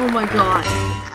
Oh my god.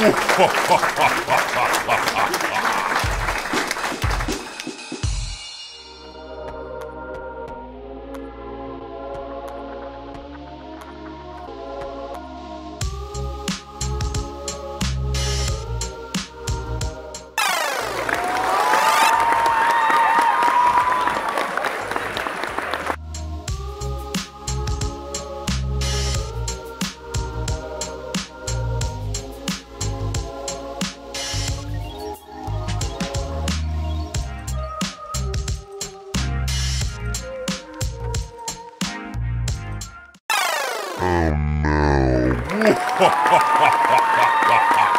ね。Oh no. Oh no. Oh no.